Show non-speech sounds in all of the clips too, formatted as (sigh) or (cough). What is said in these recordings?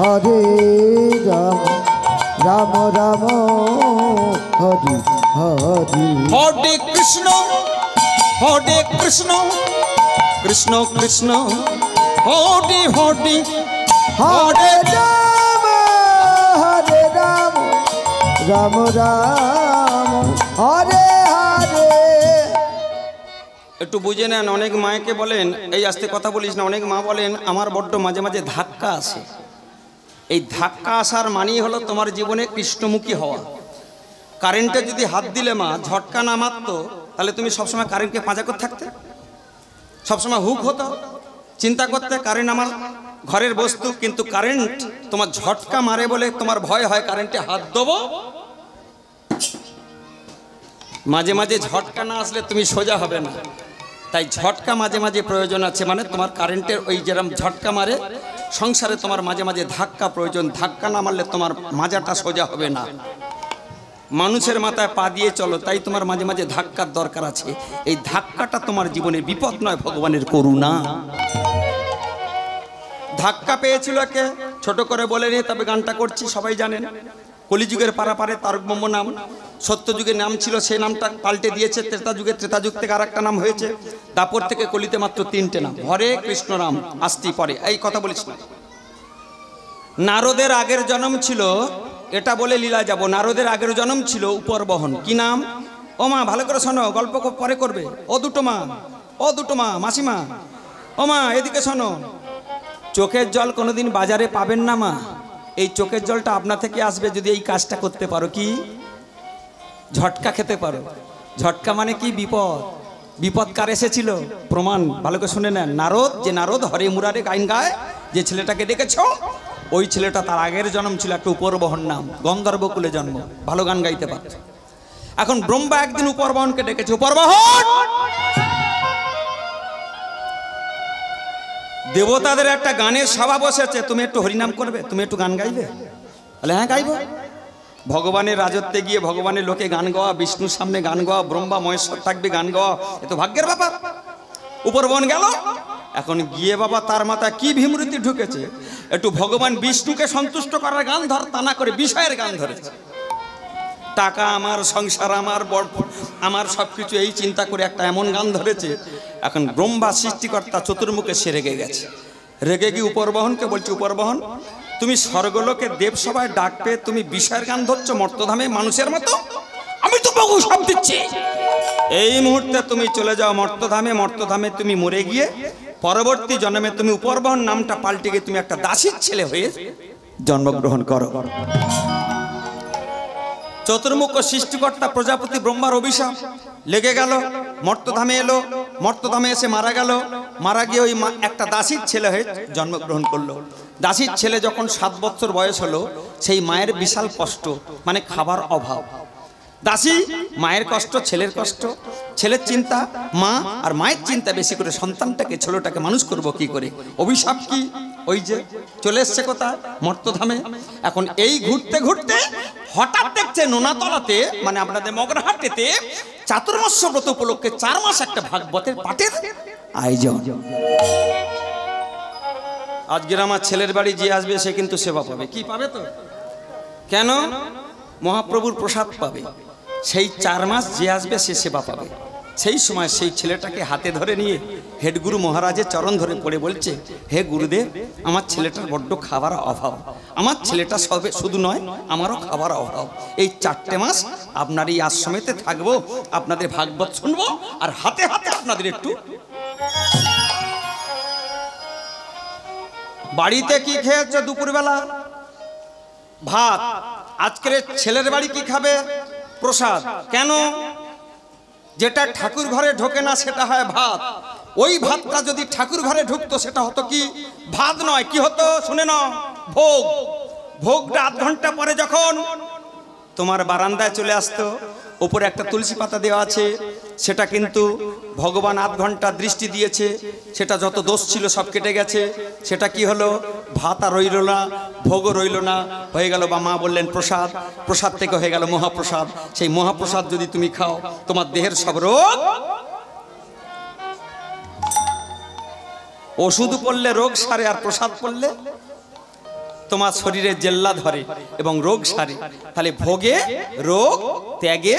হরে রাম রাম রাম হরে হরে। হরে কৃষ্ণ হরে কৃষ্ণ কৃষ্ণ কৃষ্ণ হরে হরে। হরে রাম হরে রাম রাম রাম হরে হরে। একটু বুঝে নেন অনেক মায়েকে বলেন এই আস্তে কথা বলিস না। অনেক মা বলেন আমার বড্ড মাঝে মাঝে ধাক্কা আসে। এই ধাক্কা আসার মানেই হলো তোমার জীবনে কৃষ্ণমুখী হওয়া। কারেন্টে যদি হাত দিলে মা, ঝটকা না মারতো, তাহলে তুমি সবসময় কারেন্টকে পাঁজা করে থাকতে? সবসময় হুক হতো। চিন্তা করতে কারেন্ট আমার ঘরের বস্তু, কিন্তু কারেন্ট তোমার ঝটকা মারে বলে তোমার ভয় হয় কারেন্টে হাত দেবো। মাঝে মাঝে ঝটকা না আসলে তুমি সোজা হবে না। তাই ঝটকা মাঝে মাঝে প্রয়োজন আছে মানে তোমার কারেন্টের ওই যেরকম ঝটকা মারে সংসারে তোমার মাঝে মাঝে ধাক্কা প্রয়োজন, ধাক্কা না মারলে তোমার মাজাটা সোজা হবে না। মানুষের মাথায় পা দিয়ে চলো, তাই তোমার মাঝে মাঝে ধাক্কার দরকার আছে। এই ধাক্কাটা তোমার জীবনে বিপদ নয়, ভগবানের করুণা। ধাক্কা পেয়েছিল কে ছোট করে বলে নিয়ে তবে গানটা করছি, সবাই জানেন। কলিযুগের পারাপারে তারক ব্রহ্ম নাম, সত্যযুগের নাম ছিল, সেই নামটা পাল্টে দিয়েছে ত্রেতা যুগে ত্রেতা যুগ থেকে আর নাম হয়েছে, দাপর থেকে কলিতে মাত্র তিনটে নাম। হরে কৃষ্ণ নাম আসতেই পরে। এই কথা বলিস না। নারদের আগের জন্ম ছিল, এটা বলে লীলা যাব। নারদের আগের জন্ম ছিল উপর বহন। কি নাম? ও মা, ভালো করে শোনো, গল্প পরে করবে। ও দুটো মা, ও দুটো মা, মাসিমা। ও মা, এদিকে শোনো। চোখের জল কোনোদিন বাজারে পাবেন না মা। এই চোখের জলটা আপনা থেকে আসবে যদি এই কাজটা করতে পারো কি? ঝটকা খেতে পারো। ঝটকা মানে কি? বিপদ। বিপদ কার এসেছিল? প্রমাণ, ভালো করে শুনে নেন। নারদ, যে নারদ হরে মুরারে গাইন গায়, যে ছেলেটাকে ডেকেছ ওই ছেলেটা তার আগের জন্ম ছিল, একটা উপরবহন নাম গন্ধর্বকুলে জন্ম। ভালো গান গাইতে পারত। এখন ব্রহ্মা একদিন উপরবহনকে ডেকেছে। উপরবহন! দেবতাদের একটা গানের সভা বসেছে, তুমি একটু হরিনাম করবে, তুমি একটু গান গাইবে? বলে হ্যাঁ গাইবো। ভগবানের রাজত্বে গিয়ে ভগবানের লোকে গান গাওয়া, বিষ্ণুর সামনে গান গাওয়া, ব্রহ্মা, মহেশ্বর থাকবে গান গাওয়া, এ তো ভাগ্যের ব্যাপার। উপর বন গেল। এখন গিয়ে বাবা তার মাথায় কি ভীমরতি ঢুকেছে? একটু ভগবান বিষ্ণুকে সন্তুষ্ট করার গান ধর, তা না করে বিষয়ের গান ধরেছে। টাকা, আমার সংসার, আমার বড় আমার সব কিছু এই চিন্তা করে একটা এমন গান ধরেছে, এখন ব্রহ্মা সৃষ্টিকর্তা চতুর্মুখে সে রেগে গেছে। রেগে গিয়ে উপরবহনকে বলছি, উপরবহন, তুমি স্বর্গলোকে দেবসভায় ডাক পেয়ে তুমি বিষয়ের গান ধরছো মর্তধামে মানুষের মতো? আমি তো বহু সব দিচ্ছি। এই মুহূর্তে তুমি চলে যাও মর্তধামে মর্তধামে তুমি মরে গিয়ে পরবর্তী জন্মে তুমি উপরবহন নামটা পাল্টে গিয়ে তুমি একটা দাসীর ছেলে হয়ে জন্মগ্রহণ করো। চতুর্মুখ সৃষ্টিকর্তা প্রজাপতি ব্রহ্মার অভিশাপ। লেগে গেল, মর্তধামে এলো, মর্তধামে এসে মারা গেল। মারা গিয়ে ওই একটা দাসীর ছেলে হয়ে জন্মগ্রহণ করল। দাসীর ছেলে যখন সাত বছর বয়স হলো, সেই মায়ের বিশাল কষ্ট মানে খাবার অভাব। দাসী, মায়ের কষ্ট, ছেলের কষ্ট। ছেলের চিন্তা, মা আর মায়ের চিন্তা বেশি করে সন্তানটাকে, ছেলেটাকে মানুষ করব কি করে? অভিশাপ কি? ওই যে চলে এসছে কোথায়? মর্তধামে। এখন এই ঘুরতে ঘুরতে হঠাৎ দেখছে নোনাতলাতে মানে আপনাদের মগরহাটেতে চাতুর্মাস্য ব্রত উপলক্ষে চার মাস একটা ভাগবতের পাঠের আয়োজন। আজকের আমার ছেলের বাড়ি যে আসবে, সে কিন্তু সেবা পাবে। কি পাবে তো? কেন? মহাপ্রভুর প্রসাদ পাবে। সেই চার মাস যে আসবে, সে সেবা পাবে। সেই সময় সেই ছেলেটাকে হাতে ধরে নিয়ে হেডগুরু মহারাজের চরণ ধরে পড়ে বলছে, হে গুরুদেব, আমার ছেলেটার বড্ড খাবার অভাব। আমার ছেলেটা সবে শুধু নয়, আমারও খাবার অভাব। এই চারটে মাস আপনার এই আশ্রমেতে থাকব, আপনাদের ভাগবত শুনব, আর হাতে হাতে আপনাদের একটু বাড়িতে কি খেয়েছে দুপুরবেলা? ভাত। আজকের ছেলের বাড়ি কি খাবে? প্রসাদ। কেন? যেটা ঠাকুর ঘরে ঢোকে না, সেটা হয় ভাত। ওই ভাতটা যদি ঠাকুর ঘরে ঢুকতো, সেটা হতো কি? ভাত নয়। কি হতো? শুনে নাও। ভোগ। ভোগটা আধ ঘণ্টা পরে যখন তোমার বারান্দায় চলে আসতো, ওপরে একটা তুলসী পাতা দেওয়া আছে, সেটা কিন্তু ভগবান আধ ঘণ্টা দৃষ্টি দিয়েছে, সেটা যত দোষ ছিল সব কেটে গেছে, সেটা কি হলো? ভাত রইল না, ভোগও রইল না। হয়ে গেল বা মা বললেন, প্রসাদ প্রসাদ থেকে হয়ে গেল মহাপ্রসাদ। সেই মহাপ্রসাদ যদি তুমি খাও, তোমার দেহের সব রোগ ওষুধ পড়লে রোগ সারে আর প্রসাদ পড়লে তোমার শরীরে জেল্লা ধরে এবং রোগ সারে। তাহলে ভোগে, রোগ, ত্যাগে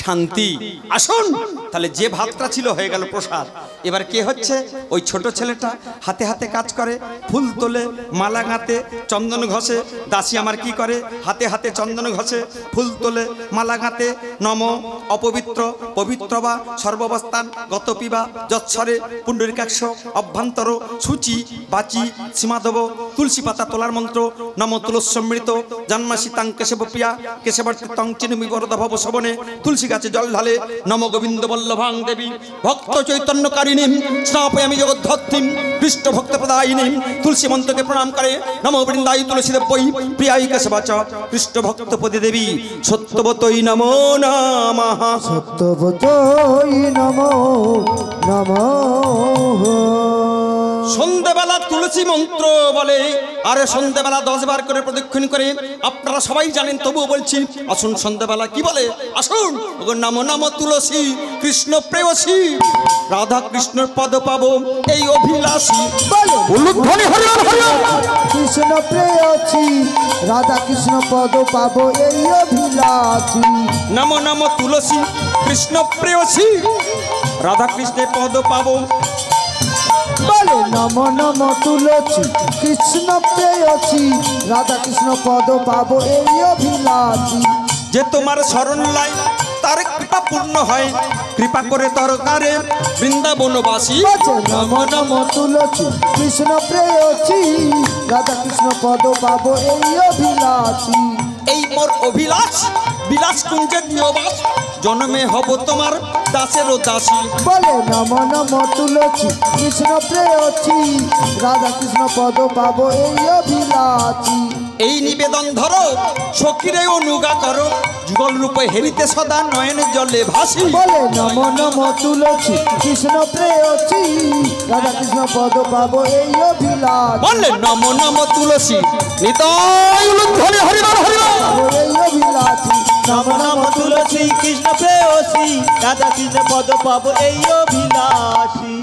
শান্তি। আসুন। তাহলে যে ভাতটা ছিল হয়ে গেল প্রসাদ। এবার কে হচ্ছে? ওই ছোট ছেলেটা হাতে হাতে কাজ করে, ফুল তোলে, মালা গাঁতে চন্দন ঘষে, দাসী আমার কি করে? হাতে হাতে চন্দন ঘষে, ফুল তোলে, মালা গাঁতে নম, অপবিত্র, পবিত্র বা সর্বাবস্থান, গত পিবা, যৎসরে, পুণ্ডরিকাক্ষ, অভ্যন্তর, সূচি, বাচি, সীমাধব, তুলসী পাতা তোলার মন্ত্র, নম তুলস্যমৃত, জন্মাসী তাং কেশব প্রিয়া কেশবর্তী তং চিনুমি বরদ ভব শবনে তুলসী গাছে জল ঢালে নম গোবিন্দ বল্লভাং দেবী। ভক্ত চৈতন্যকারিণী, স্নাপয়ামি জগদ্ধত্রীম কৃষ্ণ ভক্ত প্রদায়িনী, তুলসী মন্ত্রকে প্রণাম করে নম বৃন্দাই তুলসী দেবই, প্রিয়াই কেশবাচ কৃষ্ণ ভক্ত পদে দেবী সত্যবতই নমো নমঃ। সত্যবতই নমো নমঃ। সন্ধেবেলা তুলসী মন্ত্র বলে আরে সন্ধেবেলা দশ বার করে প্রদক্ষিণ করে আপনারা সবাই জানেন তবুও বলছি আসুন সন্ধেবেলা কি বলে? আসুন নাম নাম তুলসী কৃষ্ণ প্রেয়সী রাধা কৃষ্ণর পদ পাবো এই অভিলাষী। কৃষ্ণ প্রেয়সী রাধা কৃষ্ণ পদ পাবো এই অভিলাষী। নম নম তুলসী কৃষ্ণ প্রেয়সী রাধা কৃষ্ণের পদ পাবো বলে নম নম তুলসী কৃষ্ণ প্রেয়সী রাধা কৃষ্ণ পদ পাবো এই অভিলাষী। যে তোমার শরণ লাই তার কৃপা পূর্ণ হয়। কৃপা করে তরকারে বৃন্দাবনবাসী। নম নম তুলসী কৃষ্ণ প্রেয়সী রাধা কৃষ্ণ পদ পাবো এই অভিলাষী। এই মোর অভিলাষ বিলাস কুঞ্জের নিয়বাস জন্মে হব তোমার দাসেরও দাসী। বলে নম নম তুলসী কৃষ্ণ প্রেয়সী রাধা কৃষ্ণ পদ পাবো এই অভিলাষী। এই নিবেদন ধরো সকিরে অনুগা করো যুগল রূপে হেরিতে সদা নয়নে জলে ভাসি। বলে নম নম তুলসী কৃষ্ণ প্রেয়সী রাধা কৃষ্ণ পদ পাবো এই অভিলাষ। বললে নম নম তুলসী নিতাই হরিবল পাবো এই অভিলাষী। কৃষ্ণ প্রেয়সী কৃষ্ণ পদ পাব এই অভিলাষী।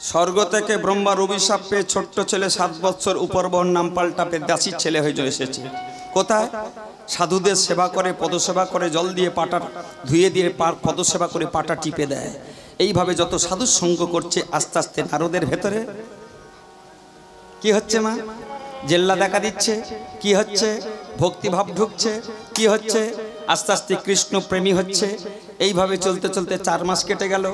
স্বর্গ থেকে ব্রহ্মার অভিশাপ পেয়ে ছোট্ট ছেলে সাত বছর উপর বর নাম পাল্টা পেয়ে দাসির ছেলে হয়ে এসেছে। কোথায়? সাধুদের সেবা করে, পদসেবা করে, জল দিয়ে পাটা ধুয়ে দিয়ে পদসেবা করে পাটা টিপে দেয়। এইভাবে যত সাধুর সঙ্গ করছে আস্তে আস্তে নারদের ভেতরে। কি হচ্ছে মা? জেল্লা দেখা দিচ্ছে? কি হচ্ছে? ভক্তিভাব ঢুকছে কি হচ্ছে? আস্তে আস্তে কৃষ্ণ প্রেমী হচ্ছে। এইভাবে চলতে চলতে চার মাস কেটে গেল।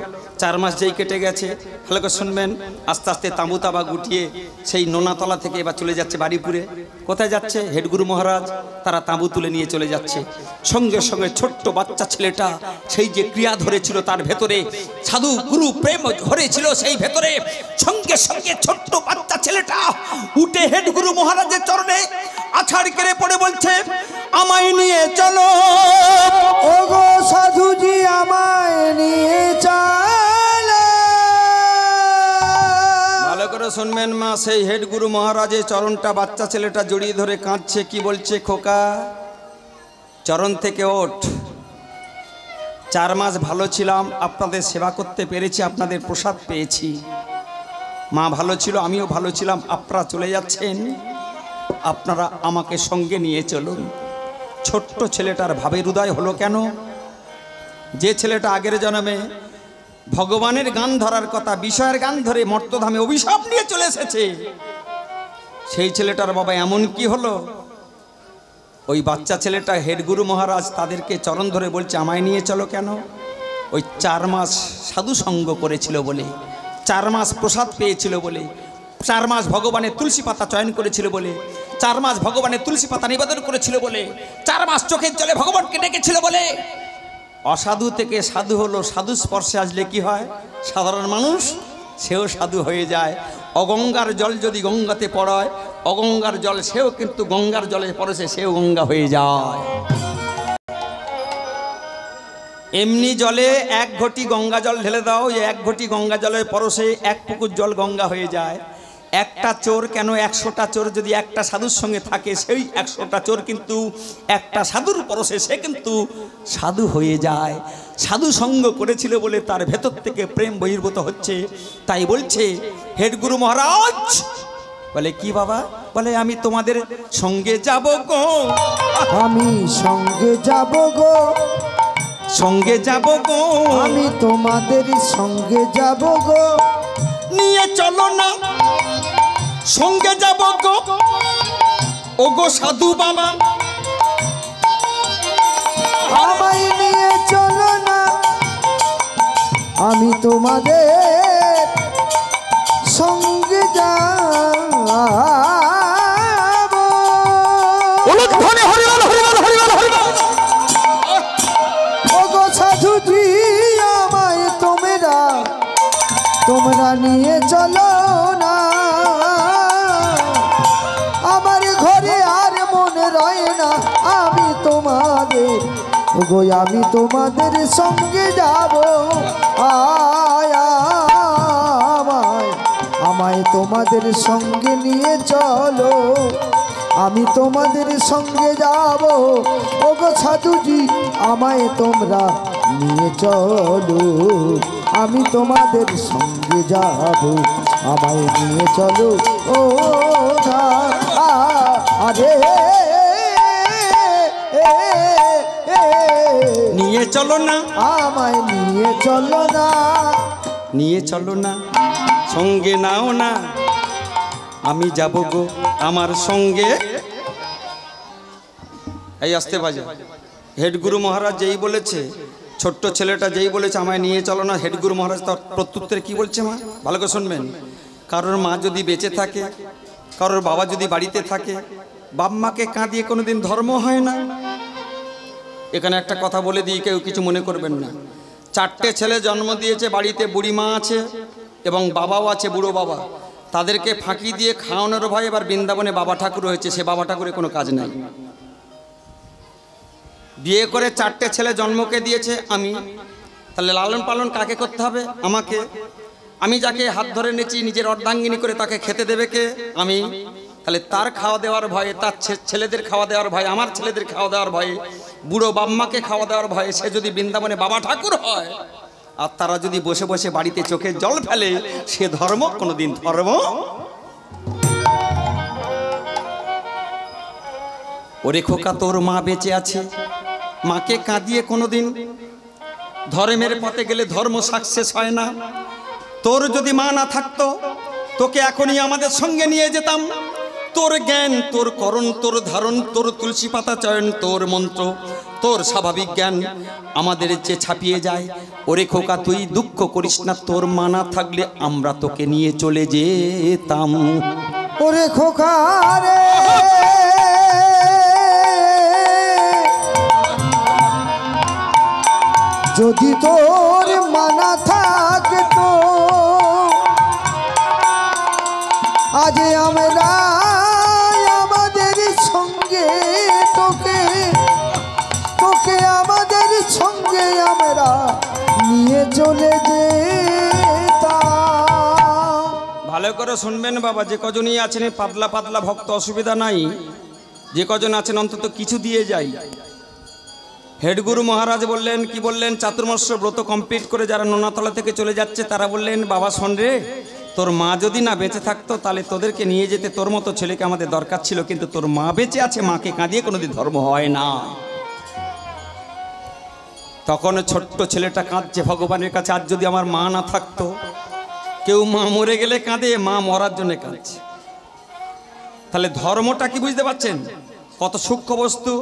চার মাস যেই কেটে গেছে ভালো করে শুনবেন, আস্তে আস্তে তাঁবু তাবা গুটিয়ে সেই নোনাতলা থেকে এবার চলে যাচ্ছে বাড়িপুরে। কোথায় যাচ্ছে? হেডগুরু মহারাজ, তারা তাঁবু তুলে নিয়ে চলে যাচ্ছে। সঙ্গে সঙ্গে ছোট্ট বাচ্চা ছেলেটা সেই যে ক্রিয়া ধরেছিল তার ভেতরে, সাধু গুরু প্রেম ধরেছিল সেই ভেতরে। সঙ্গে সঙ্গে ছোট্ট বাচ্চা ছেলেটা উঠে হেডগুরু মহারাজের চরণে আছাড় কেড়ে পড়ে বলছে, আমায় নিয়ে চলো শুনবেন মা, সেই হেড গুরু মহারাজের চরণটা বাচ্চা ছেলেটা জড়িয়ে ধরে কাঁদছে, কি বলছে খোকা? চরণ থেকে ওঠ। চার মাস ভালো ছিলাম, আপনাদের সেবা করতে পেরেছি, আপনাদের প্রসাদ পেয়েছি। মা ভালো ছিল, আমিও ভালো ছিলাম, আপনারা চলে যাচ্ছেন। আপনারা আমাকে সঙ্গে নিয়ে চলুন। ছোট্ট ছেলেটার ভাবের উদয় হলো কেন? যে ছেলেটা আগের জন্মে ভগবানের গান ধরার কথা, বিষয়ের গান ধরে মর্তধামে অভিশাপ নিয়ে চলে এসেছে। সেই ছেলেটার বাবা এমন কি হলো? ওই বাচ্চা ছেলেটা হেডগুরু মহারাজ তাদেরকে চরণ ধরে বলছে, আমায় নিয়ে চলো কেন? ওই চার মাস সাধু সঙ্গ করেছিল বলে, চার মাস প্রসাদ পেয়েছিল বলে, চার মাস ভগবানের তুলসী পাতা চয়ন করেছিল বলে, চার মাস ভগবানের তুলসী পাতা নিবেদন করেছিল বলে, চার মাস চোখের জলে ভগবানকে ডেকেছিল বলে অসাধু থেকে সাধু হলো সাধু স্পর্শে আসলে কি হয়? সাধারণ মানুষ, সেও সাধু হয়ে যায়। অগঙ্গার জল যদি গঙ্গাতে পড়ায়, অগঙ্গার জল, সেও কিন্তু গঙ্গার জলে পড়েছে, সেও গঙ্গা হয়ে যায়। এমনি জলে এক ঘটি গঙ্গা জল ঢেলে দাও এক ঘটি গঙ্গা জলের পরশে এক পুকুর জল গঙ্গা হয়ে যায়। একটা চোর কেন একশোটা চোর যদি একটা সাধুর সঙ্গে থাকে সেই একশোটা চোর কিন্তু একটা সাধুর পরশে সে কিন্তু সাধু হয়ে যায়। সাধু সঙ্গ করেছিল বলে তার ভেতর থেকে প্রেম বহির্ভূত হচ্ছে। তাই বলছে হেড গুরু মহারাজ! বলে কি বাবা? বলে আমি তোমাদের সঙ্গে যাব গো। আমি সঙ্গে যাব গো। সঙ্গে যাব গো। আমি তোমাদের সঙ্গে যাব গো। নিয়ে চলো না। সঙ্গে যাব গো। ও গো সাধু বাবা। আমায় নিয়ে চলো না। আমি তোমাদের সঙ্গে যাব। ওগো সাধুজি আমায় তোমরা তোমরা নিয়ে চলো। ওগো আমি তোমাদের সঙ্গে যাব। আমায় তোমাদের সঙ্গে নিয়ে চলো। আমি তোমাদের সঙ্গে যাব। ওগো সাধুজি, আমায় তোমরা নিয়ে চলো। আমি তোমাদের সঙ্গে যাব, আমায় নিয়ে চলো। ও আরে নিয়ে চলো না। আমায় নিয়ে চলো না। নিয়ে চলো না। সঙ্গে নাও না। আমি যাব গো আমার সঙ্গে। এই আসতে বাজে। হেডগুরু মহারাজ যেই বলেছে ছোট্ট ছেলেটা যেই বলেছে আমায় নিয়ে চলো না। হেডগুরু মহারাজ তার প্রত্যুত্তরে কি বলছে মা? ভালো করে শুনবেন। কারোর মা যদি বেঁচে থাকে কারোর বাবা যদি বাড়িতে থাকে বাপ মাকে কাঁদিয়ে কোনোদিন ধর্ম হয় না। এখানে একটা কথা বলে দিই, কেউ কিছু মনে করবেন না। চারটে ছেলে জন্ম দিয়েছে, বাড়িতে বুড়ি মা আছে এবং বাবাও আছে, বুড়ো বাবা। তাদেরকে ফাঁকি দিয়ে খাওয়ানোর ভয় এবার বৃন্দাবনে বাবা ঠাকুর হয়েছে, সে বাবা ঠাকুরের কোনো কাজ নাই। বিয়ে করে চারটে ছেলে জন্মকে দিয়েছে আমি। তাহলে লালন পালন কাকে করতে হবে? আমাকে। আমি যাকে হাত ধরে নেছি নিজের অর্ধাঙ্গিনী করে তাকে খেতে দেবে কে? আমি। তাহলে তার খাওয়া দেওয়ার ভয়ে, তার ছেলেদের খাওয়া দেওয়ার ভয়ে, আমার ছেলেদের খাওয়া দেওয়ার ভয়ে, বুড়ো বাম্মাকে খাওয়া দেওয়ার ভয়ে সে যদি বৃন্দাবনে বাবা ঠাকুর হয়, আর তারা যদি বসে বসে বাড়িতে চোখে জল ফেলে, সে ধর্ম কোনোদিন ধর্ম ওরে খোকা, তোর মা বেঁচে আছে, মাকে কাঁদিয়ে কোনোদিন ধর্মের পথে গেলে ধর্ম সাকসেস হয় না। তোর যদি মা না থাকতো, তোকে এখনই আমাদের সঙ্গে নিয়ে যেতাম। তোর জ্ঞান, তোর করণ, তোর ধারণ, তোর তুলসী পাতা চয়ন, তোর মন্ত্র, তোর স্বাভাবিক জ্ঞান আমাদের যে ছাপিয়ে যায়, ওরে খোকা তুই দুঃখ করিস না, তোর মানা থাকলে আমরা তোকে নিয়ে চলে যেতাম। ওরে খোকা রে। যদি তোর মানা থাকতো, আজ আমরা আমরা নিয়ে চলে ভালো করে শুনবেন বাবা, যে কজনই আছেন, পাতলা পাতলা ভক্ত, অসুবিধা নাই। যে কজন আছেন, অন্তত কিছু দিয়ে যাই। হেডগুরু মহারাজ বললেন, কি বললেন? চাতুর্মাস্য ব্রত কমপ্লিট করে যারা নোনাতলা থেকে চলে যাচ্ছে, তারা বললেন, বাবা, শোন রে, তোর মা যদি না বেঁচে থাকতো, তাহলে তোদেরকে নিয়ে যেতে তোর মতো ছেলেকে আমাদের দরকার ছিল, কিন্তু তোর মা বেঁচে আছে, মাকে কাঁদিয়ে কোনোদিন ধর্ম হয় না। তখন ছোট্ট ছেলেটা কাঁদছে, ভগবানের কাছে আর যদি আমার মা না থাকতো? কেউ মা মরে গেলে কাঁদে, মা মরার জন্য কাঁদছে। তাহলে ধর্মটা কি বুঝতে পারছেন? কত সূক্ষ্ম বস্তু।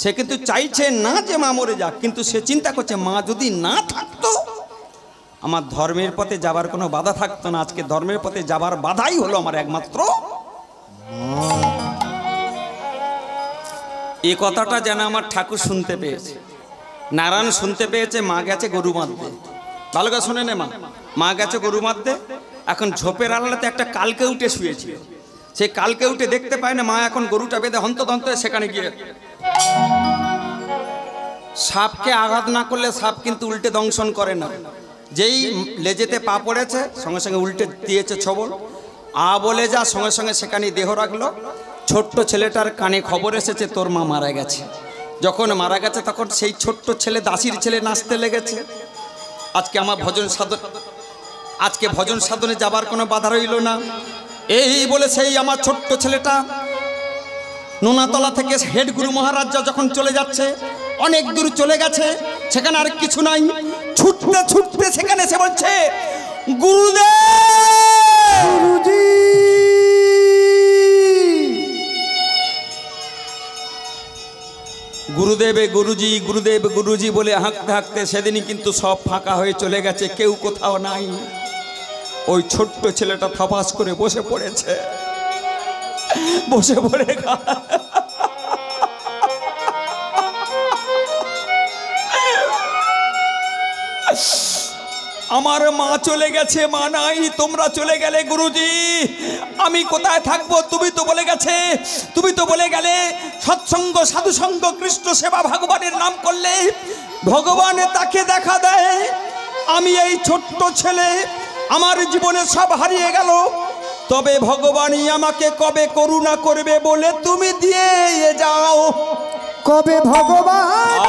সে কিন্তু চাইছে না যে মা মরে যাক, কিন্তু সে চিন্তা করছে, মা যদি না থাকতো, আমার ধর্মের পথে যাবার কোনো বাধা থাকতো না। আজকে ধর্মের পথে যাবার বাধাই হলো আমার একমাত্র এই কথাটা যেন আমার ঠাকুর শুনতে পেয়েছে। নারায়ণ শুনতে পেয়েছে, মা গেছে গরু বাঁধতে। ভালো করে শুনে নে মা। মা গেছে গরু বাঁধতে, এখন ঝোপের আড়ালেতে একটা কালকে উঠে শুয়েছিল। সেই কালকে উঠে দেখতে পায় না মা এখন গরুটা বেঁধে হন্তদন্ত সেখানে গিয়ে সাপকে আঘাত না করলে সাপ কিন্তু উল্টে দংশন করে না। যেই লেজেতে পা পড়েছে, সঙ্গে সঙ্গে উল্টে দিয়েছে ছবল। আ বলে যা, সঙ্গে সঙ্গে সেখানে দেহ রাখল। ছোট্ট ছেলেটার কানে খবর এসেছে, তোর মা মারা গেছে। যখন মারা গেছে, তখন সেই ছোট্ট ছেলে, দাসির ছেলে নাচতে লেগেছে। আজকে আমার ভজন সাধন আজকে ভজন সাধনে যাবার কোনো বাধা রইল না। এই বলে সেই আমার ছোট্ট ছেলেটা নোনাতলা থেকে হেড গুরু মহারাজ যখন চলে যাচ্ছে, অনেক দূর চলে গেছে, সেখানে আর কিছু নাই। ছুটতে ছুটতে সেখানে সে বলছে, গুরুদেব! গুরুজি! গুরুদেবে গুরুজি, গুরুদেব গুরুজি বলে হাঁকতে হাঁকতে সেদিনই কিন্তু সব ফাঁকা হয়ে চলে গেছে, কেউ কোথাও নাই। ওই ছোট্ট ছেলেটা থপাস করে বসে পড়েছে। বসে পড়ে আমার মা চলে গেছে মা নাই তোমরা চলে গেলে গুরুজি। আমি কোথায় থাকব তুমি তো বলে গেছে তুমি তো বলে গেলে সৎসঙ্গ সাধুসঙ্গ কৃষ্ণ সেবা ভগবানের নাম করলে ভগবান তাকে দেখা দেয়। আমি এই ছোট্ট ছেলে আমার জীবনে সব হারিয়ে গেল। তবে ভগবানই আমাকে কবে করুণা করবে বলে তুমি দিয়ে যাও। কবে ভগবান?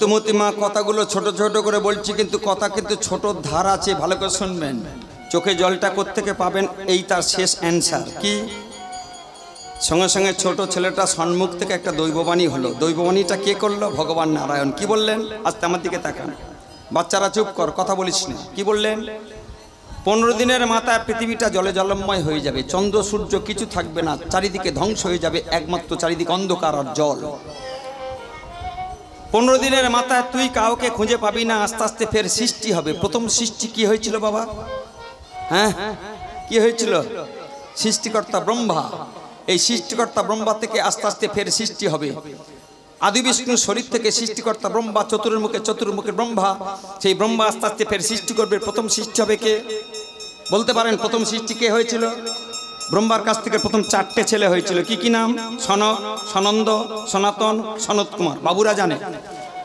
ভক্তমতী মা কথাগুলো ছোট ছোট করে বলছি, কিন্তু কথা কিন্তু ছোট ধার আছে, ভালো করে শুনবেন। চোখে জলটা কোত্থেকে পাবেন, এই তার শেষ অ্যান্সার কি? সঙ্গে সঙ্গে ছোট ছেলেটা সন্মুখ থেকে একটা দৈববাণী হলো। দৈববাণীটা কে করল? ভগবান নারায়ণ। কি বললেন? আস্তে আমার দিকে তাকান। বাচ্চারা চুপ কর, কথা বলিস না। কি বললেন? পনেরো দিনের মাথায় পৃথিবীটা জলে জলময় হয়ে যাবে। চন্দ্র, সূর্য কিছু থাকবে না। চারিদিকে ধ্বংস হয়ে যাবে। একমাত্র চারিদিকে অন্ধকার আর জল। পনেরো দিনের মাথায় তুই কাউকে খুঁজে পাবি না, আস্তে আস্তে ফের সৃষ্টি হবে। প্রথম সৃষ্টি কি হয়েছিল বাবা? হ্যাঁ? কি হয়েছিল? সৃষ্টিকর্তা ব্রহ্মা। এই সৃষ্টিকর্তা ব্রহ্মা থেকে আস্তে আস্তে ফের সৃষ্টি হবে। আদি বিষ্ণুর শরীর থেকে সৃষ্টিকর্তা ব্রহ্মা, চতুর্মুখে চতুর্মুখে ব্রহ্মা, সেই ব্রহ্মা আস্তে আস্তে ফের সৃষ্টি করবে। প্রথম সৃষ্টি হবে কে? বলতে পারেন, প্রথম সৃষ্টি কে হয়েছিল? ব্রহ্মার কাছ থেকে প্রথম চারটে ছেলে হয়েছিল। কি কি নাম? সনক সনন্দ, সনাতন সনত কুমার। বাবুরা জানে।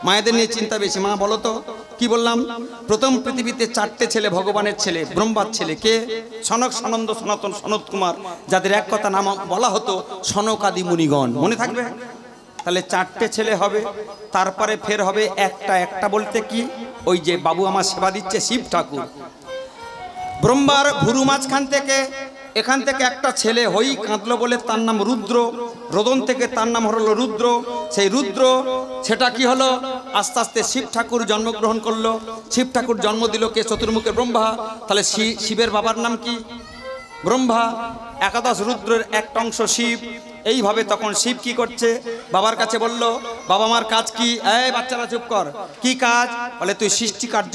মায়েদের নিয়ে চিন্তা বেশি। মা, বলো তো, কি বললাম? প্রথম পৃথিবীতে চারটে ছেলে ভগবানের ছেলে, ব্রহ্মার ছেলে। কে? সনক, সনন্দ, সনাতন সনত কুমার। যাদের এক কথা নাম বলা হতো, সনকাদি মুনিগণ। মনে থাকবে? তাহলে চারটে ছেলে হবে, তারপরে ফের হবে একটা। একটা বলতে কি? ওই যে বাবু আমার সেবা দিচ্ছে শিব ঠাকুর। ব্রহ্মার ভুরু মাঝখান থেকে এখান থেকে একটা ছেলে হই কাঁদলো বলে তার নাম রুদ্র। রোদন থেকে তার নাম হলো রুদ্র। সেই রুদ্র, সেটা কি হলো? আস্তে আস্তে শিব ঠাকুর জন্মগ্রহণ করল। শিব ঠাকুর জন্ম দিল কে? চতুর্মুখে ব্রহ্মা। তাহলে শিবের বাবার নাম কি? ব্রহ্মা। একাদশ রুদ্রের একটা অংশ শিব। এইভাবে তখন শিব কি করছে? বাবার কাছে বলল, বাবা মার কাজ কি? এই বাচ্চারা, চুপ কর। কি কাজ? বলে, তুই সৃষ্টি কার্য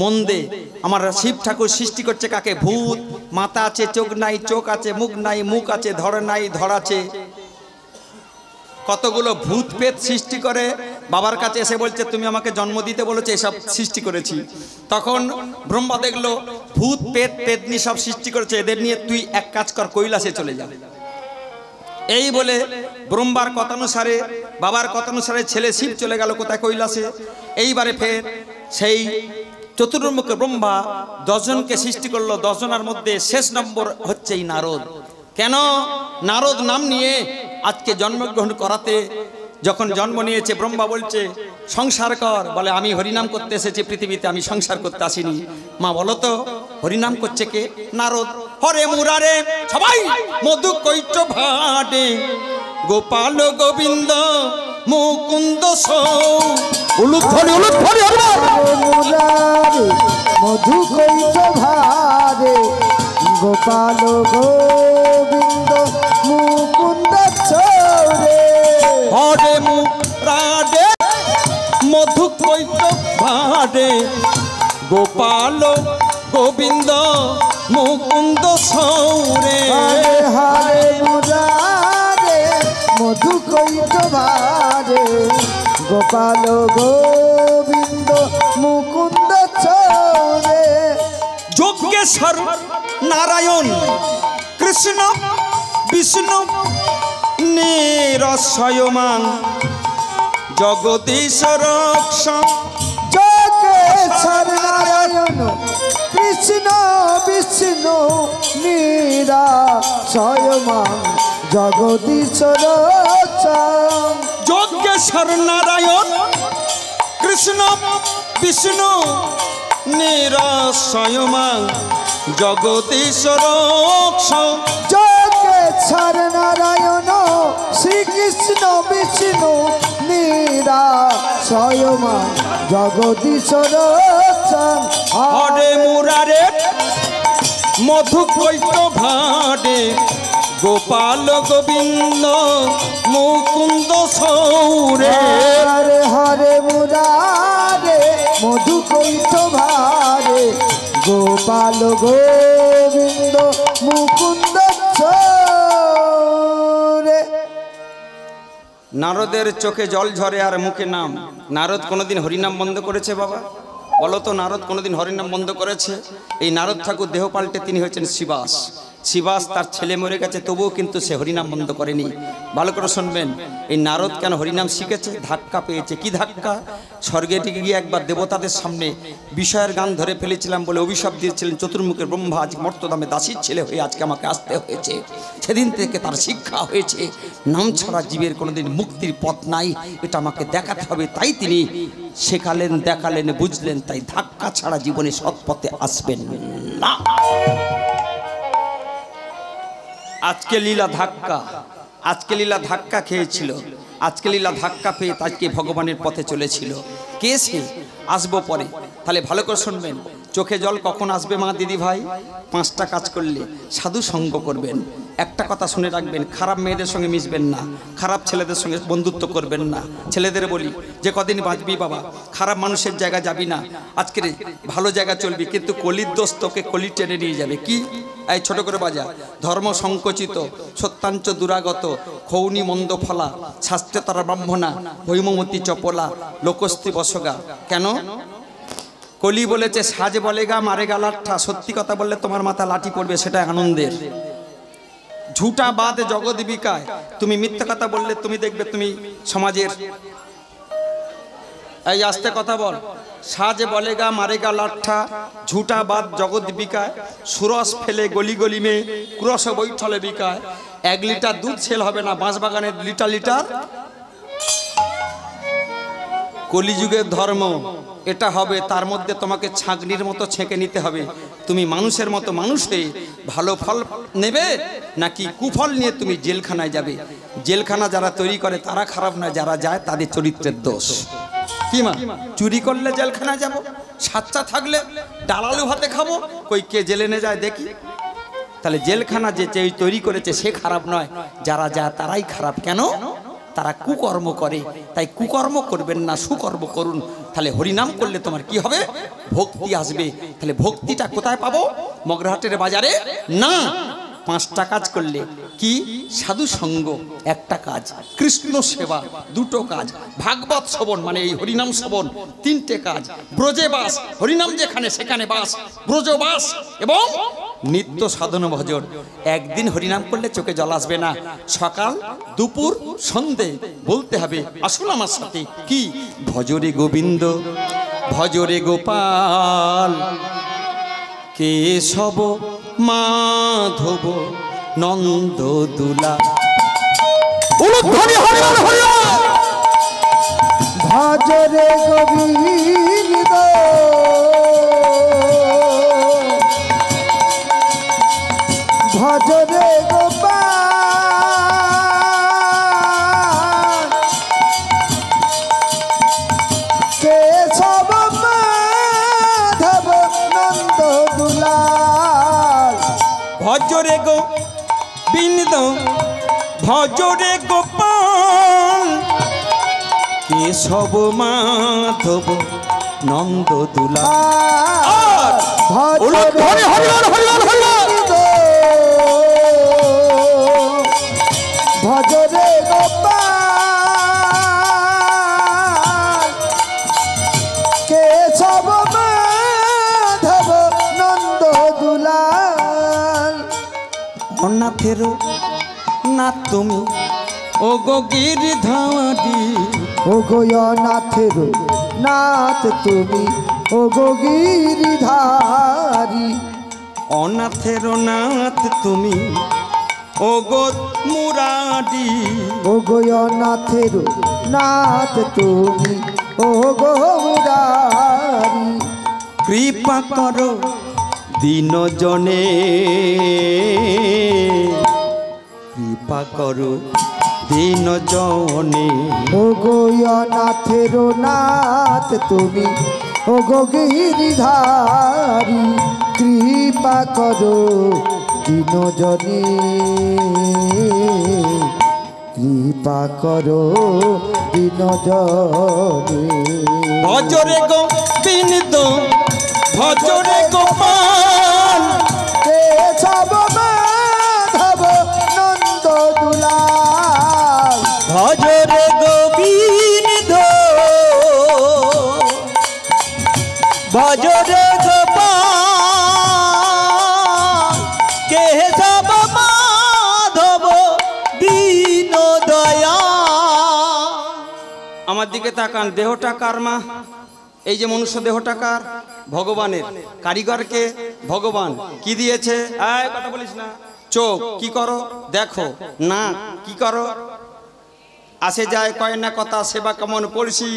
মন দে। আমার শিব ঠাকুর সৃষ্টি করছে কাকে? ভূত, মাথা আছে, চোখ নাই, চোখ আছে, মুখ নাই, মুখ আছে ধর নাই ধর আছে। কতগুলো ভূত পেত সৃষ্টি করে? বাবার কাছে এসে বলছে, তুমি আমাকে জন্ম দিতে বলেছে, এসব সৃষ্টি করেছি। তখন ব্রহ্মা দেখল, ভূত পেত পেতনি সব সৃষ্টি করেছে। এদের নিয়ে তুই এক কাজ কর, কৈলাসে চলে যা। এই বলে ব্রহ্মার কথানুসারে, বাবার কথানুসারে ছেলে শিব চলে গেল, কোথায় কৈলাসে? এইবারে ফের সেই চতুর্মুখ ব্রহ্মা দশজনকে সৃষ্টি করল, দশজনের মধ্যে শেষ নম্বর হচ্ছে এই নারদ। কেন? নারদ নাম নিয়ে আজকে জন্মগ্রহণ করাতে যখন জন্ম নিয়েছে ব্রহ্মা বলছে সংসার কর। বলে আমি হরিনাম করতে এসেছি পৃথিবীতে আমি সংসার করতে আসিনি। মা বলো তো হরিনাম করছে কে? নারদ। হরে মুরারে। সবাই মধু কৈট ভাটে গোপাল গোবিন্দ মুকুন্দ সৌ। উলুধ্বনি উলুধ্বনি মুরারে মধু ভারে গোপাল গোবিন্দ মুকুন্দ হরে মুরাডে মধু কৈত ভাডে গোপাল গোবিন্দ মুকুন্দ সৌরে। হরে মুরারে মধু কৈত ভারে গোপাল গোবিন্দ মুকুন্দ চৌরে যজ্ঞেশ্বর নারায়ণ কৃষ্ণ বিষ্ণু নিরস্বয়মান জগদীশ্বর যোগেশ্বর নারায়ণ কৃষ্ণ বিষ্ণু নীরা স্বয়মান জগদীশ্বর চাম যজ্ঞেশ্বর নারায়ণ কৃষ্ণ বিষ্ণু নিরস্বয়মান জগদীশ্বর যোগেশ্বর নারায়ণ শ্রীকৃষ্ণ বিষ্ণু নীরা স্বয়মান জগদীশ্বর হরে মুরারে মধু কৈত ভাডে গোপাল গোবিন্দ মুকুন্দ সৌরে। হরে হরে মুরারে মধু কৈত ভারে গোপাল গোবিন্দ মুকুন্দ চরে নারদের চোখে জল ঝরে আর মুখে নাম। নারদ কোনোদিন হরিনাম বন্ধ করেছে বাবা? বলো তো, নারদ কোনোদিন হরিনাম বন্ধ করেছে? এই নারদ ঠাকুর দেহ পাল্টে তিনি হয়েছেন শিবাস। শিবাস তার ছেলে মরে গেছে, তবুও কিন্তু সে হরিনাম বন্ধ করেনি। ভালো করে শুনবেন, এই নারদ কেন হরিনাম শিখেছে? ধাক্কা পেয়েছে। কি ধাক্কা? স্বর্গে দিকে গিয়ে একবার দেবতাদের সামনে বিষয়ের গান ধরে ফেলেছিলাম বলে অভিশাপ দিয়েছিলেন চতুর্মুখের ব্রহ্মা। আজ মর্তদামে দাসীর ছেলে হয়ে আজকে আমাকে আসতে হয়েছে। সেদিন থেকে তার শিক্ষা হয়েছে। নাম ছাড়া জীবের কোনোদিন মুক্তির পথ নাই। এটা আমাকে দেখাতে হবে। তাই তিনি শেখালেন, দেখালেন, বুঝলেন। তাই ধাক্কা ছাড়া জীবনে সৎ পথে আসবেন না। আজকে লীলা ধাক্কা। আজকে লীলা ধাক্কা খেয়েছিল। আজকে লীলা ধাক্কা পেয়ে আজকে ভগবানের পথে চলেছিল। কে সে? আসব পরে। তাহলে ভালো করে শুনবেন। চোখে জল কখন আসবে মা দিদি ভাই পাঁচটা কাজ করলে সাধু সঙ্গ করবেন। একটা কথা শুনে রাখবেন, খারাপ মেয়েদের সঙ্গে মিশবেন না। খারাপ ছেলেদের সঙ্গে বন্ধুত্ব করবেন না। ছেলেদের বলি, যে কদিন বাঁচবি বাবা? খারাপ মানুষের জায়গা যাবি না। আজকে ভালো জায়গা চলবি, কিন্তু কলির দোষ তোকে কলি টেনে নিয়ে যাবে। কি? এই ছোট করে বাজা। ধর্ম সংকোচিত, সত্যাঞ্চ দুরাগত, খৌনি মন্দ ফলা, শাস্ত্রে তারা ব্রাহ্মণা, হৈমমতি চপলা লোকস্তি বসগা। কেন? কলি বলেছে, সাজ বলেগা, মারে গা লাঠা সত্যি কথা বললে তোমার মাথা লাঠি পড়বে সেটা আনন্দের। ঝুটা বাদ জগদীবিকায় তুমি মিথ্যা কথা বললে, তুমি দেখবে তুমি সমাজের এই আস্তে কথা বল। সাজ বলেগা মারেগা লাঠা, ঝুটা বাদ জগৎ বিকায়, সুরস ফেলে গলি গলি মে, ক্রস বৈঠলে বিকায়। এক লিটার দুধ সেল হবে না বাঁশবাগানের লিটার লিটার। কলিযুগের ধর্ম, এটা হবে, তার মধ্যে তোমাকে ছাঁকনির মতো ছেঁকে নিতে হবে। তুমি মানুষের মতো মানুষ হয়ে ভালো ফল নেবে নাকি কুফল নিয়ে তুমি জেলখানায় যাবে? জেলখানা যারা তৈরি করে, তারা খারাপ না যারা যায়, তাদের চরিত্রের দোষ। কি মা, চুরি করলে জেলখানায় যাব? সাচ্চা থাকলে ডালালু ভাতে খাব? কই কে জেলে নে যায় দেখি। তাহলে জেলখানা যে যে তৈরি করেছে সে খারাপ নয়, যারা যায় তারাই খারাপ। কেন? তারা কুকর্ম করে। তাই কুকর্ম করবেন না, সুকর্ম করুন। তাহলে হরিনাম করলে তোমার কি হবে? ভক্তি আসবে। তাহলে ভক্তিটা কোথায় পাবো? মগরাহাটের বাজারে? না পাঁচটা কাজ করলে কি? সাধু সঙ্গ, একটা কাজ, কৃষ্ণ সেবা, দুটো কাজ, ভাগবত শ্রবণ মানে এই হরিনাম শ্রবণ, তিনটে কাজ, ব্রজে বাস, হরিনাম যেখানে সেখানে বাস, ব্রজ বাস এবং নিত্য সাধন ভজন। একদিন হরিনাম করলে চোখে জল আসবে না। সকাল, দুপুর, সন্ধে, বলতে হবে, আসুন আমার সাথে, কি? ভজরে গোবিন্দ, ভজরে গোপাল কে কেশব মাধব নন্দ দুলা। ভজরে গোবিন্দ ভজরে গোপাল কেশব মাধব নন্দ দুলা ভজরে গোপাল কেশব মাধব নন্দ দুলাল? অনাথের না তুমি? ও গো গিরিধারি ও নাথের নাথ তুমি ও গো গিরিধারী। অনাথের নাথ তুমি ও গো মুরারি। ও নাথের নাথ তুমি ও গো মুরারি। কৃপা করো দিন জনে কৃপা করো। দিন জনে ও নাথের নাথ তুমি ও গো গিরিধারী কৃপা করো। দিন জনে কৃপা করো। দিন জনে ভজরে গো বিনিদ ভজরে গোপাল তাকান দেহটা কার মা? এই যে মনুষ্য দেহটা কার? ভগবানের। কারিগরকে ভগবান কি দিয়েছে? আয় কথা বলিস না। চোখ, কি করো? দেখো। না, কি করো? আসে যায়, কয় না কথা, সেবা কেমন পড়ছি।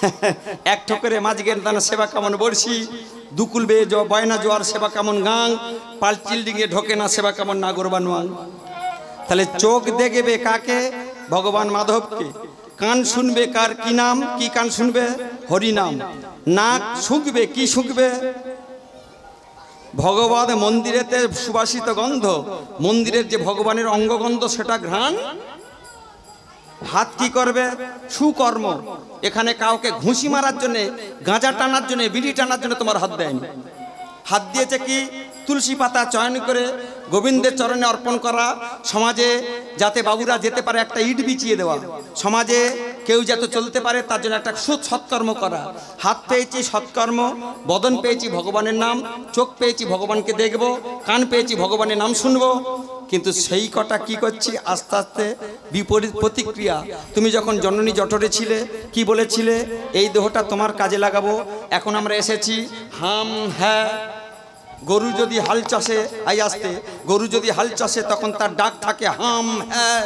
(laughs) এক ঠোকরে মাঝগের দানা, সেবা কেমন বলছি দুকুল বে জ, বয়না জোয়ার, সেবা কেমন গাং। পাল চিল্ডিংয়ে ঢোকে না, সেবা কেমন নাগর বানুয়াং তাহলে চোখ দেখবে কাকে? ভগবান মাধবকে। কান শুনবে কার কি নাম, কি কান শুনবে? হরি নাম। নাক শুকবে, কি শুকবে? ভগবান মন্দিরেতে সুবাসিত গন্ধ। মন্দিরের যে ভগবানের অঙ্গগন্ধ, সেটা ঘ্রাণ। হাত কি করবে? সুকর্ম। এখানে কাউকে ঘুষি মারার জন্য, গাঁজা টানার জন্য, বিড়ি টানার জন্য তোমার হাত দেয়নি। হাত দিয়েছে কি? তুলসী পাতা চয়ন করে গোবিন্দের চরণে অর্পণ করা, সমাজে যাতে বাবুরা যেতে পারে একটা ইট বিছিয়ে দেওয়া, সমাজে কেউ যাতে চলতে পারে তার জন্য একটা সুদ সৎকর্ম করা। হাত পেয়েছি সৎকর্ম, বদন পেয়েছি ভগবানের নাম, চোখ পেয়েছি ভগবানকে দেখব, কান পেয়েছি ভগবানের নাম শুনব, কিন্তু সেই কটা কি করছি? আস্তে আস্তে বিপরীত প্রতিক্রিয়া। তুমি যখন জননী জঠরে ছিলে, কি বলেছিলে? এই দেহটা তোমার কাজে লাগাবো। এখন আমরা এসেছি, হাম হ্যাঁ গরু যদি হাল চাষে আই আসতে, গরু যদি হাল চাষে তখন তার ডাক থাকে, হাম হ্যাঁ।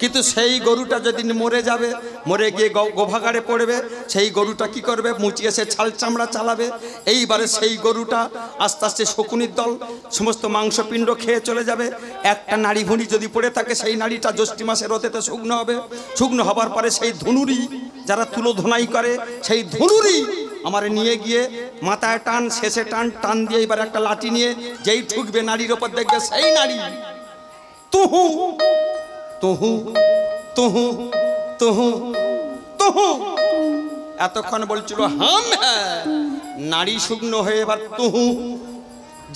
কিন্তু সেই গরুটা যেদিন মরে যাবে, মরে গিয়ে গোভাগাড়ে পড়বে, সেই গরুটা কি করবে? মুচিয়ে সে ছাল চামড়া চালাবে। এইবারে সেই গরুটা আস্তে আস্তে শকুনির দল, সমস্ত মাংসপিণ্ড খেয়ে চলে যাবে। একটা নাড়ি ভুঁড়ি যদি পড়ে থাকে, সেই নাড়িটা জ্যৈষ্ঠী মাসে রতেতে শুকনো হবে। শুকনো হবার পরে সেই ধনুরি, যারা তুলো ধোনাই করে, সেই ধনুরি আমার নিয়ে গিয়ে মাথায় টান, শেষে টান টান দিয়ে এবার একটা লাঠি নিয়ে যেই ঠুকবে নারীর ওপর দেখবে সেই নারী। তুহু তুহু তুহু তুহু তুহু। এতক্ষণ বলছিল, হাম হ্যাঁ। নারী শুকনো হয়ে এবার তুহু।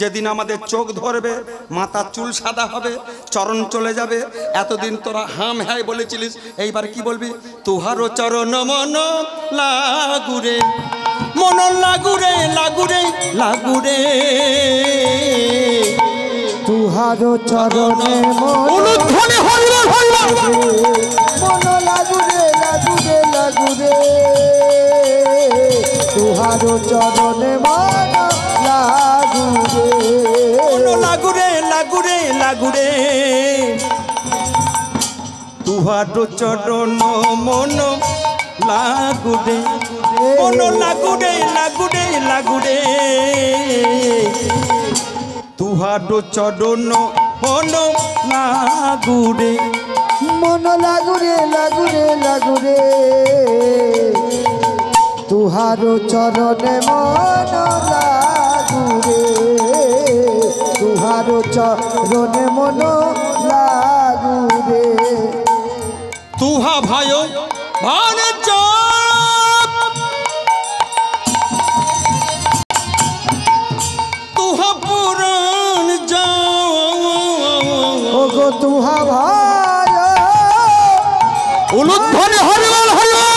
যেদিন আমাদের চোখ ধরবে মাথা চুল সাদা হবে, চরণ চলে যাবে, এতদিন তোরা হাম হ্যাঁ বলেছিলিস। এইবার কি বলবি? তুহারও চরণ মন লাগুরে মন লাগুরে লাগুরে লাগুরে। তুহার চরণে মন উলুধ্বনি হরিবল হরিবল মন লাগুরে লাগুরে লাগুরে। তুহার চরণে মন লাগুরে। মন লাগুরে লাগুরে লাগুরে। তুহার চরণ মন লাগুরে। মন লাগুরে লাগুরে লাগুরে তুহার চরণ মন লাগুরে মন লাগুরে লাগুরে লাগুরে তুহার চরণে মন লাগুরে তুহারো চরণে মন লাগু রে তুহা ভাই ভান তুহা তুহা ভাই। উলুধ্বনি হরিবল হরিবল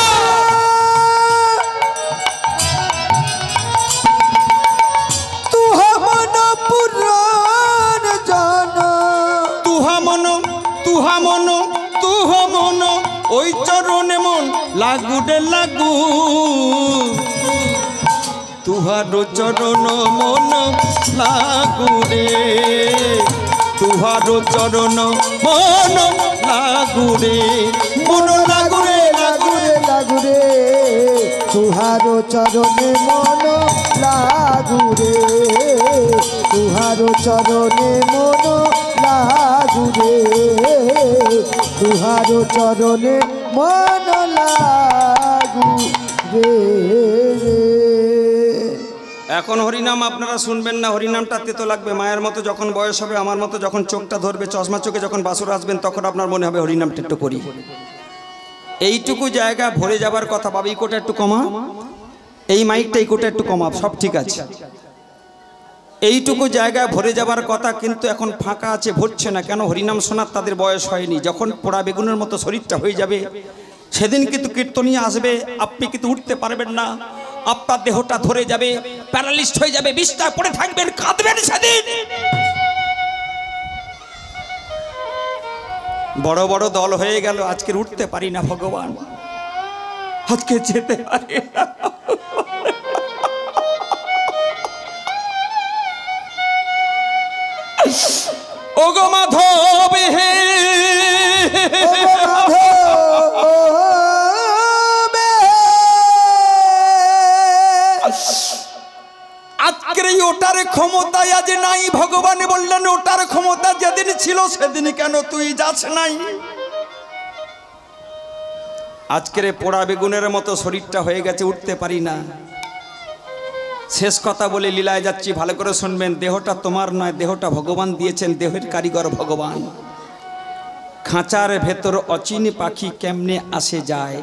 তুহা মন তুহা মন তুহা মন তুহ মন ওই চরণে মন লাগু রে লাগু। তুহার চরণ মন লাগু রে তুহার চরণ মন লাগু রে মন লাগু রে লাগু রে লাগুরে লাগুরে তুহারো চরণে মন লাগুরে তুহারো চরণে মন লাগুরে তুহারো চরণে মন লাগু রে এখন হরিনাম আপনারা শুনবেন না, হরিনামটা তেতো লাগবে। মায়ের মতো যখন বয়স হবে, আমার মতো যখন চোখটা ধরবে, চশমা চোখে যখন বাসুর আসবেন, তখন আপনার মনে হবে হরিনামটা একটু করি। এইটুকু জায়গা ভরে যাবার কথা, বাবা, এই কোটা একটু কমা। এই মাইকটা, এই কোটা একটু কমা, সব ঠিক আছে। এইটুকু জায়গায় ভরে যাবার কথা, কিন্তু এখন ফাঁকা আছে, ভরছে না। কেন হরিনাম শোনার তাদের বয়স হয়নি। যখন পোড়া বেগুনের মতো শরীরটা হয়ে যাবে সেদিন কিন্তু কীর্তনীয় আসবে, আপনি কিন্তু উঠতে পারবেন না। আপনার দেহটা ধরে যাবে প্যারালিস্ট হয়ে যাবে, বিস্তার পড়ে থাকবেন, কাঁদবেন সেদিন। বড় বড় দল হয়ে গেল, আজকে উঠতে পারি না ভগবান। আজকে যেতে পারি না। ওগো মাধব হে ক্ষমতায় আজ নাই, ভগবান বললেন, ওটার ক্ষমতা যেদিন ছিল সেদিন কেন তুই যাস নাই? আজকের পোড়া বেগুনের মতো শরীরটা হয়ে গেছে, উঠতে পারি না। শেষ কথা বলে লীলায় যাচ্ছি, ভালো করে শুনবেন, দেহটা তোমার নয়, দেহটা ভগবান দিয়েছেন, দেহের কারিগর ভগবান। খাঁচার ভেতর অচিন পাখি কেমনে আসে যায়?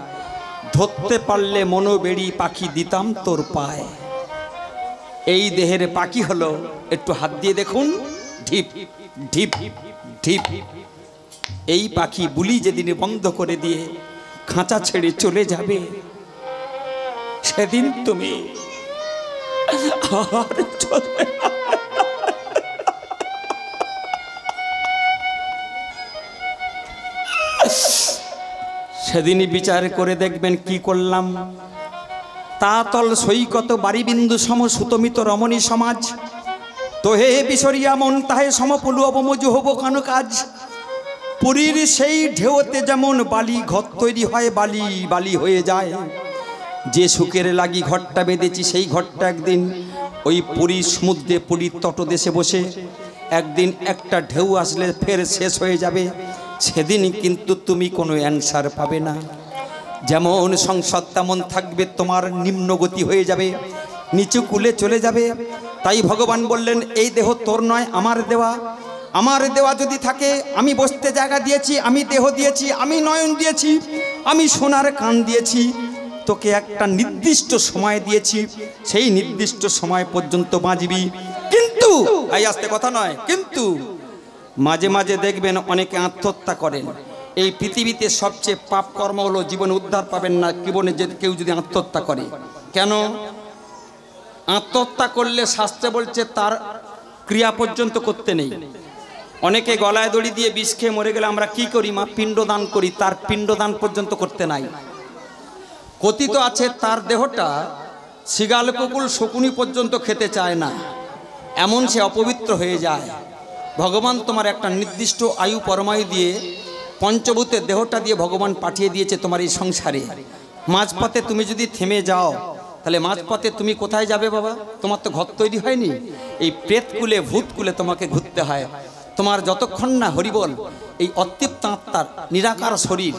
ধরতে পারলে মনোবেড়ি পাখি দিতাম তোর পায়। এই দেহের পাখি হলো, একটু হাত দিয়ে দেখুন, ঢিপ ঢিপ ঢিপ। এই পাখি বুলি যেদিন বন্ধ করে দিয়ে খাঁচা ছেড়ে চলে যাবে, সেদিন তুমি সেদিনই বিচার করে দেখবেন কি করলাম। তাতল সৈকত বাড়িবিন্দু সম সুতমিত রমণী সমাজ। তো হে বিসরিয়া মন, তাহে সমপলু অবমজু হব কানো কাজ পুরীর সেই ঢেউতে যেমন বালি ঘর তৈরি হয়, বালি বালি হয়ে যায়। যে সুখের লাগি ঘরটা বেঁধেছি, সেই ঘরটা একদিন ওই পুরীর সমুদ্রে পুরীর তটদেশে বসে। একদিন একটা ঢেউ আসলে ফের শেষ হয়ে যাবে। সেদিন কিন্তু তুমি কোনো অ্যান্সার পাবে না। যেমন সংসদ তেমন থাকবে, তোমার নিম্নগতি হয়ে যাবে, নিচু কুলে চলে যাবে। তাই ভগবান বললেন, এই দেহ তোর নয়, আমার দেওয়া। আমার দেওয়া যদি থাকে, আমি বসতে জায়গা দিয়েছি, আমি দেহ দিয়েছি, আমি নয়ন দিয়েছি, আমি সোনার কান দিয়েছি। তোকে একটা নির্দিষ্ট সময় দিয়েছি, সেই নির্দিষ্ট সময় পর্যন্ত বাঁচবি। কিন্তু, এই আসতে কথা নয়, কিন্তু মাঝে মাঝে দেখবেন অনেকে আত্মহত্যা করেন। এই পৃথিবীতে সবচেয়ে পাপ কর্ম হলো জীবনে উদ্ধার পাবেন না, জীবনে যে কেউ যদি আত্মহত্যা করে। কেন? আত্মহত্যা করলে শাস্ত্রে বলছে তার ক্রিয়া পর্যন্ত করতে নেই। অনেকে গলায় দড়ি দিয়ে বিষ খেয়ে মরে গেলে আমরা কি করি? মা, পিণ্ডদান করি, তার পিণ্ডদান পর্যন্ত করতে নাই। কথিত আছে তার দেহটা শিগাল কুকুল শকুনি পর্যন্ত খেতে চায় না। এমন সে অপবিত্র হয়ে যায়। ভগবান তোমার একটা নির্দিষ্ট আয়ু পরমায়ু দিয়ে পঞ্চভূতের দেহটা দিয়ে ভগবান পাঠিয়ে দিয়েছে তোমার এই সংসারে। মাঝপথে তুমি যদি থেমে যাও, তাহলে মাঝপথে তুমি কোথায় যাবে বাবা? তোমার তো ঘর তৈরি হয়নি। এই প্রেতকুলে, ভূতকুলে তোমাকে ঘুরতে হয়। তোমার যতক্ষণ না হরিবল, এই অতৃপ্ত আত্মার নিরাকার শরীর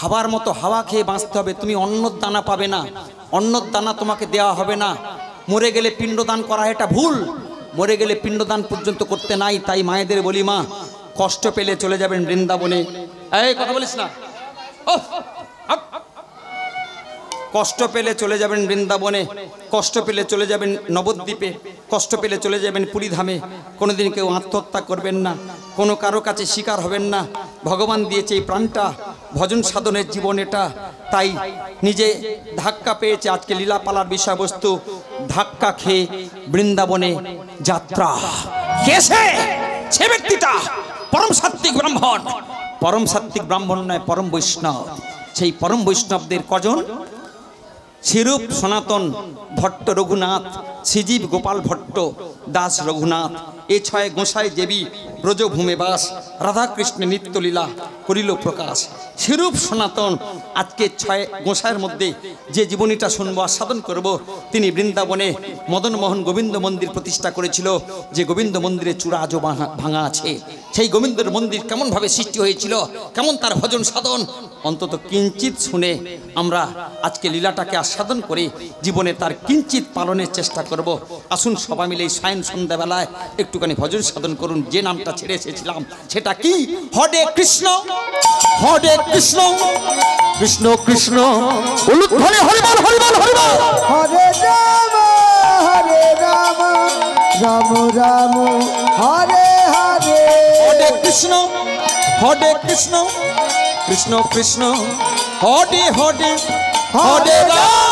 হাওয়ার মতো হাওয়া খেয়ে বাঁচতে হবে, তুমি অন্নর দানা পাবে না। অন্নর দানা তোমাকে দেওয়া হবে না। মরে গেলে পিণ্ডদান করা এটা ভুল। মরে গেলে পিণ্ডদান পর্যন্ত করতে নাই, তাই মায়েদের বলি, মা, কষ্ট পেলে চলে যাবেন বৃন্দাবনে। এই কথা বলিস না। কষ্ট পেলে চলে যাবেন বৃন্দাবনে কষ্ট পেলে চলে যাবেন নবদ্বীপে কষ্ট পেলে চলে যাবেন পুরীধামে। কোনোদিন কেউ আত্মহত্যা করবেন না কোনো কারও কাছে শিকার হবেন না। ভগবান দিয়েছে এই প্রাণটা ভজন সাধনের জীবন এটা। তাই নিজে ধাক্কা পেয়েছে আজকে লীলাপালার বিষয়বস্তু ধাক্কা খেয়ে বৃন্দাবনে যাত্রা। কেসে সে ব্যক্তিটা পরম সাত্বিক ব্রাহ্মণ। পরম সাত্ত্বিক ব্রাহ্মণ নয় পরম বৈষ্ণব। সেই পরম বৈষ্ণবদের কজন? শিরূপ সনাতন ভট্ট রঘুনাথ। শ্রীজীব গোপাল ভট্ট, দাস রঘুনাথ, এ ছয় গোসাই দেবী ব্রজভূমে বাস রাধাকৃষ্ণের নিত্যলীলা করিল প্রকাশ। শিরূপ সনাতন আজকে ছয় গোসাইয়ের মধ্যে যে জীবনীটা শুনব আস্বাদন করব, তিনি বৃন্দাবনে মদন মোহন গোবিন্দ মন্দির প্রতিষ্ঠা করেছিল, যে গোবিন্দ মন্দিরে চূড়া আজও ভাঙা- ভাঙা আছে। সেই গোবিন্দের মন্দির কেমনভাবে সৃষ্টি হয়েছিল, কেমন তার ভজন সাধন, অন্তত কিঞ্চিত শুনে আমরা আজকে লীলাটাকে আস্বাদন করে জীবনে তার কিঞ্চিত পালনের চেষ্টা করব। আসুন সবাই মিলে এই সায়ন সন্ধ্যাবেলায় একটুখানি ভজন সাধন করুন। যে নামটা ছেড়ে এসেছিলাম সেটা কি? হরে কৃষ্ণ হরে কৃষ্ণ কৃষ্ণ কৃষ্ণ। হরে হরিবল হরিবল হরিবল। হরে রাম হরে রাম রাম রাম। হরে হরে। হরে কৃষ্ণ হরে কৃষ্ণ কৃষ্ণ কৃষ্ণ। হরে হরে হরে রাম।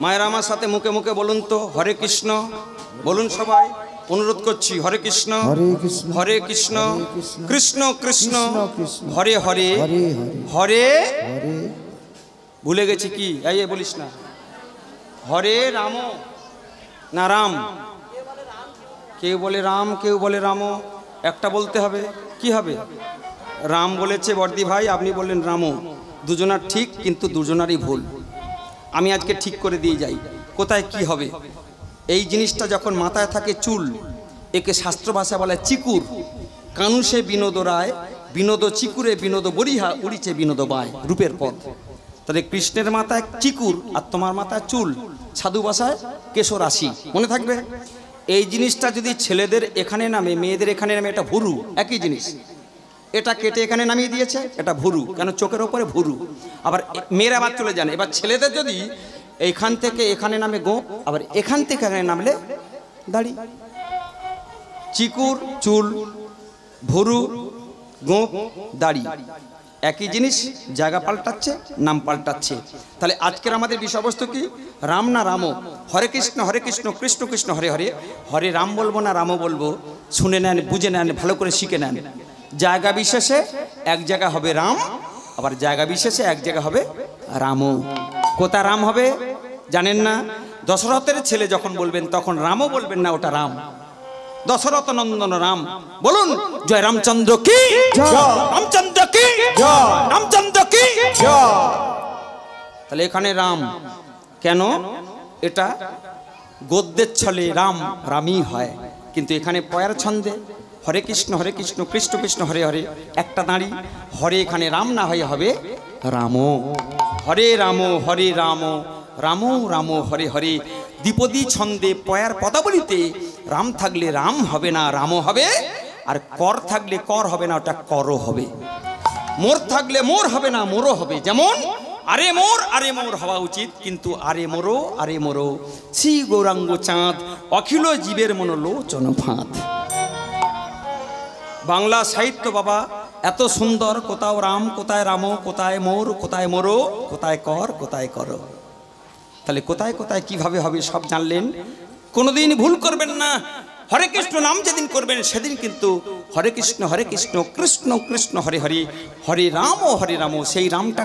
মায়ের আমার সাথে মুখে মুখে বলুন তো হরে কৃষ্ণ। বলুন সবাই অনুরোধ করছি হরে কৃষ্ণ। হরে কৃষ্ণ। কৃষ্ণ। কৃষ্ণ, হরে হরে। হরে ভুলে গেছি কি? এই এই বলিস না। হরে রাম। না রাম। কেউ বলে রাম কেউ বলে রাম। একটা বলতে হবে। কি হবে? রাম বলেছে বর্দি ভাই আপনি বললেন রামও দুজনার ঠিক কিন্তু দুজনারই ভুল। আমি আজকে ঠিক করে দিয়ে যাই। কোথায় কি হবে? এই জিনিসটা যখন মাথায় থাকে চুল, একে শাস্ত্র ভাষা বলে চিকুর। কানুষে বিনোদ রায়, বিনোদ চিকুরে বিনোদ বরিহা, উড়িছে বিনোদ বায়, রূপের পথ। তাহলে কৃষ্ণের মাথায় চিকুর আর তোমার মাথায় চুল, সাধু ভাষায় কেশর রাশি মনে থাকবে? এই জিনিসটা যদি ছেলেদের এখানে নামে, মেয়েদের এখানে নামে, এটা ভুরু, একই জিনিস। এটা কেটে এখানে নামিয়ে দিয়েছে, এটা ভুরু, কেন চোখের ওপরে ভুরু। আবার মেয়েরা আবার চলে যান, এবার ছেলেদের যদি এইখান থেকে এখানে নামে গোপ আবার এখান থেকে এখানে নামলে দাড়ি। চিকুর, চুল, ভুরু গোপ দাড়ি। একই জিনিস, জায়গা পাল্টাচ্ছে, নাম পাল্টাচ্ছে। তাহলে আজকের আমাদের বিষয়বস্তু কি? রাম না রামও? হরে কৃষ্ণ হরে কৃষ্ণ কৃষ্ণ কৃষ্ণ, হরে হরে। হরে রাম বলব না রামও বলব? শুনে নেন, বুঝে নেন, ভালো করে শিখে নেন। জায়গা বিশেষে এক জায়গা হবে রাম আবার জায়গা বিশেষে এক জায়গা হবে রামও। কোথা রাম হবে? জানেন না? দশরথের ছেলে যখন বলবেন তখন রামও বলবেন না ওটা রাম। দশরথ নন্দন রাম। বলুন জয় রামচন্দ্র কি। রামচন্দ্র কি? রামচন্দ্র কি? তাহলে এখানে রাম। কেন? এটা গদ্যের ছলে রাম রামই হয়। কিন্তু এখানে পয়ার ছন্দে হরে কৃষ্ণ হরে কৃষ্ণ কৃষ্ণ কৃষ্ণ, হরে হরে। একটা দাঁড়ি হরে এখানে রাম না হয়ে হবে রাম হরে রাম হরে রাম রাম রাম, হরে হরে। দ্বিপদী ছন্দে পয়ার পদাবলিতে রাম থাকলে রাম হবে না রাম হবে। আর কর থাকলে কর হবে না, ওটা করও হবে। মোর থাকলে মোর হবে না, মোরও হবে। যেমন, আরে মোর আরে মোর হওয়া উচিত, কিন্তু আরে মোরো আরে মোরো শ্রী গৌরাঙ্গ চাঁদ, অখিল জীবের মনোলোচন ফাঁদ। বাংলা সাহিত্য বাবা, এত সুন্দর, কোথাও রাম, কোথায় রাম কোথায় মোর, কোথায় মোরো, কোথায় কর, কোথায় করো। তাহলে কোথায় কোথায়, কীভাবে হবে সব জানলেন? কোনোদিন ভুল করবেন না। হরে কৃষ্ণ নাম যেদিন করবেন, সেদিন কিন্তু হরে কৃষ্ণ হরে কৃষ্ণ কৃষ্ণ কৃষ্ণ, হরে হরে হরে রাম ও হরে রাম সেই রামটা